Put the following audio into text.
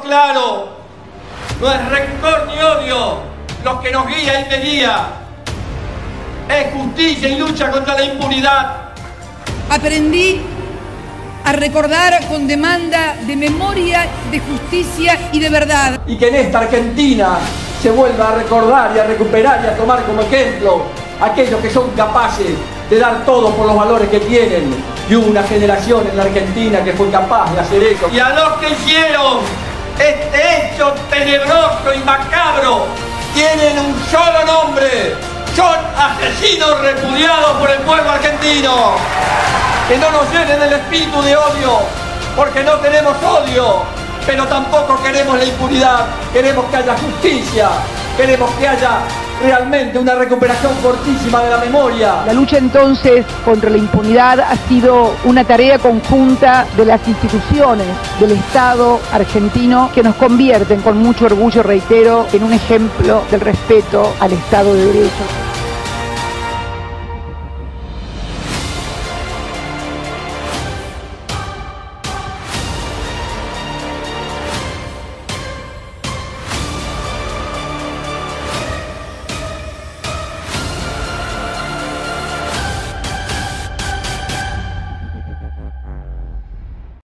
claro, no es rencor ni odio lo que nos guía y te guía. Es justicia y lucha contra la impunidad. Aprendí a recordar con demanda de memoria, de justicia y de verdad. Y que en esta Argentina se vuelva a recordar y a recuperar y a tomar como ejemplo aquellos que son capaces de dar todo por los valores que tienen. Y hubo una generación en la Argentina que fue capaz de hacer eso. Y a los que hicieron este tenebroso y macabro, tienen un solo nombre. Son asesinos repudiados por el pueblo argentino. Que no nos llenen el espíritu de odio, porque no tenemos odio, pero tampoco queremos la impunidad. Queremos que haya justicia, queremos que haya realmente una recuperación fortísima de la memoria. La lucha entonces contra la impunidad ha sido una tarea conjunta de las instituciones del Estado argentino que nos convierten con mucho orgullo, reitero, en un ejemplo del respeto al Estado de Derecho.